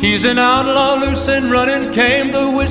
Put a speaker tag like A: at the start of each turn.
A: He's an outlaw loose and running, came the whisper.